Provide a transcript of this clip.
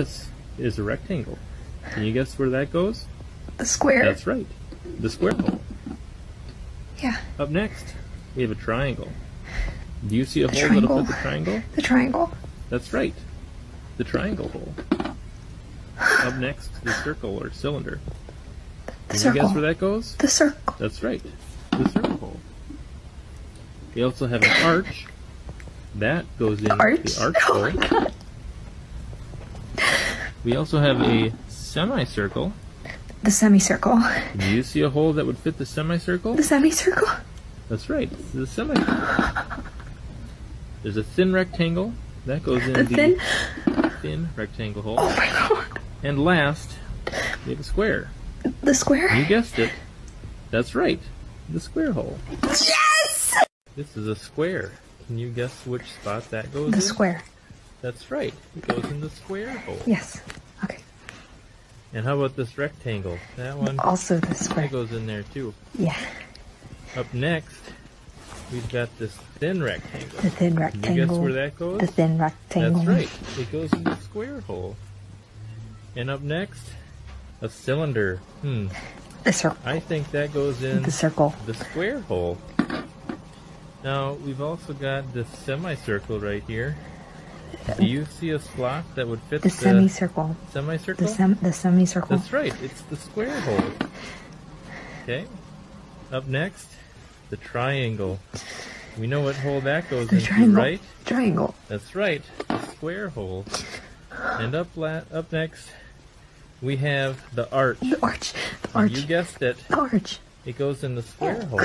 This is a rectangle. Can you guess where that goes? The square. That's right. The square hole. Yeah. Up next, we have a triangle. Do you see a The hole that'll fit the triangle? The triangle. That's right. The triangle hole. Up next, the circle or cylinder. The Can you guess where that goes? The circle. That's right. The circle hole. We also have an arch. That goes in Arch. the arch Oh hole. god. We also have a semicircle. The semicircle. Do you see a hole that would fit the semicircle? The semicircle. That's right. A semicircle. There's a thin rectangle. That goes in The the thin. thin rectangle hole. Oh my god. And last, we have a square. The square. You guessed it. That's right. The square hole. Yes. This is a square. Can you guess which spot that goes The in? The square. That's right. It goes in the square hole. Yes. And how about this rectangle? That one Also the square. that goes in there too. Yeah. Up next, we've got this thin rectangle. The thin Can you rectangle. guess where that goes? The thin rectangle. That's right. It goes in the square hole. And up next, a cylinder. Hmm. The circle. I think that goes in The circle. the square hole. Now, we've also got this semicircle right here. Do you see a slot that would fit The the, semicircle. semicircle? The sem. The semicircle. That's right. It's the square hole. Okay. Up next, the triangle. We know what hole that goes The into, triangle. right? Triangle. That's right, the square hole. And up la- up next, we have the arch. The arch. The arch. You guessed it. The arch. It goes in the square hole.